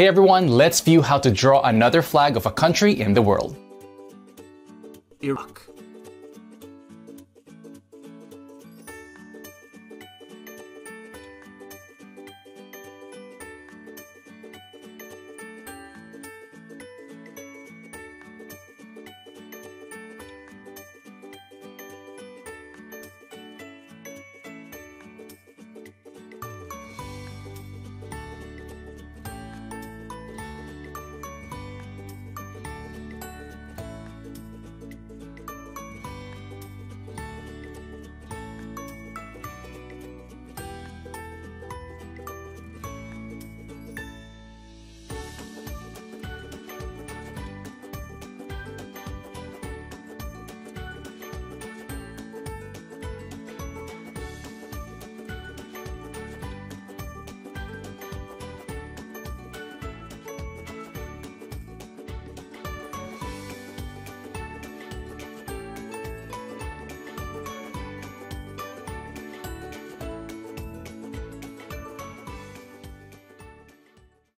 Hey everyone, let's view how to draw another flag of a country in the world. Iraq